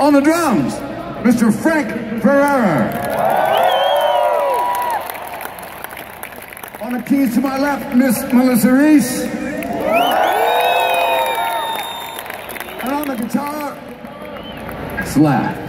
On the drums, Mr. Frank Ferrer. On the keys to my left, Miss Melissa Reese. And on the guitar, Slash.